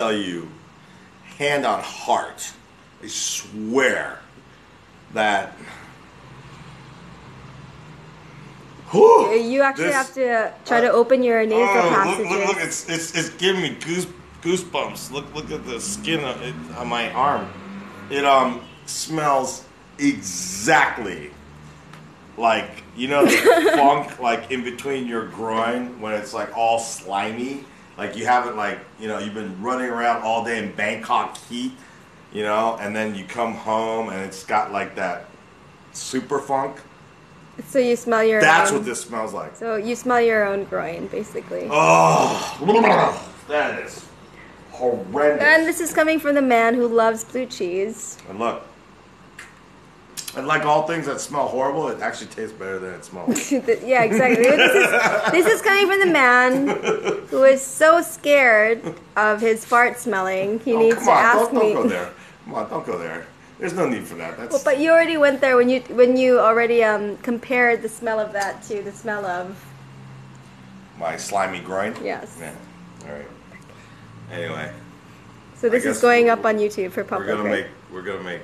tell you, hand on heart, I swear that. Whew, You actually this- have to try to open your nasal Oh, look, passages. look, look! It's it's it's giving me goose goosebumps. Look look at the skin on, it, on my arm. It um smells exactly like you know the funk like in between your groin when it's like all slimy. Like you haven't like you know you've been running around all day in Bangkok heat, you know, and then you come home and it's got like that super funk. So you smell your own That's own. what this smells like. So you smell your own groin, basically. Oh, that is horrendous. And this is coming from the man who loves blue cheese. And look, and like all things that smell horrible, it actually tastes better than it smells. yeah, exactly. This is, this is coming from the man who is so scared of his fart smelling. He oh, needs come to on, ask don't, me. don't go there. Come on, don't go there. There's no need for that. That's Well, but you already went there when you when you already um, compared the smell of that to the smell of my slimy groin. yes. Yeah. All right. Anyway, So this is going up on YouTube for public. we're gonna right? make we're gonna make